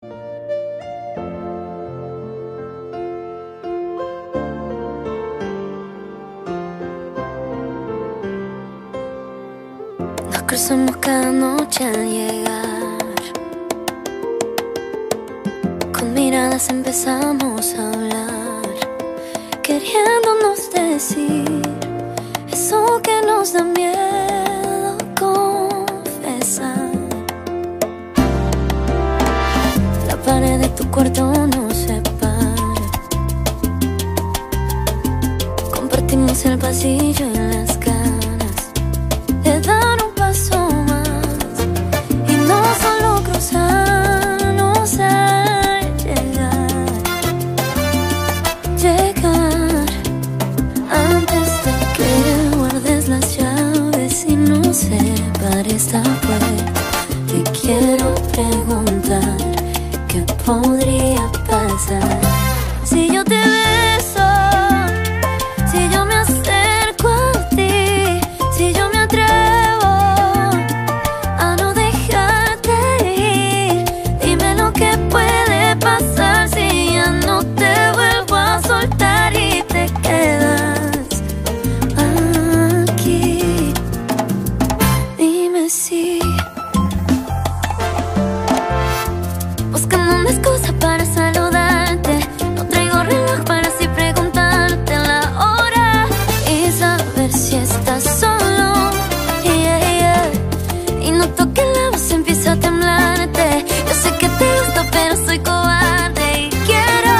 Nos cruzamos cada noche al llegar. Con miradas empezamos a hablar, queriéndonos decir eso que nos da miedo pasillo y las ganas de dar un paso más y no solo cruzarnos al llegar, llegar antes de que guardes las llaves y no separe esta puerta. Te quiero preguntar qué podría pasar. excusa para saludarte. No traigo reloj para así preguntarte la hora y saber si estás solo. Yeah, yeah. Y noto que la voz empieza a temblarte. Yo sé que te gusta, pero soy cobarde y quiero,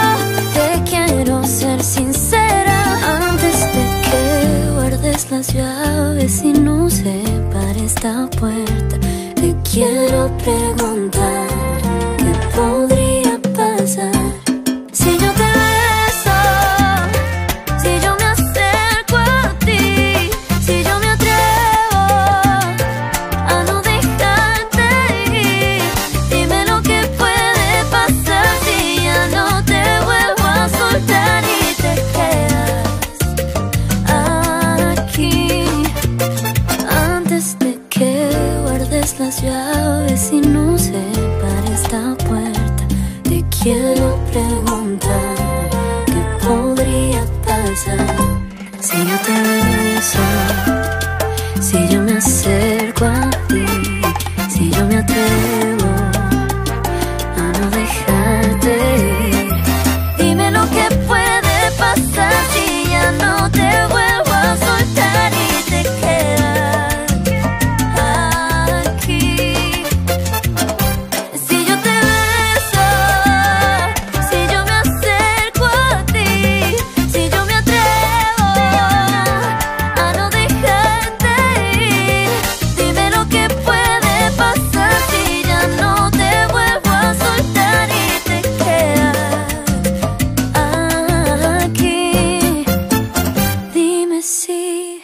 te quiero ser sincera. Antes de que guardes las llaves y no se para esta puerta, te quiero preguntar. poder quiero preguntar qué podría pasar si yo te beso, si yo me acerco a ti, si yo me atrevo. See.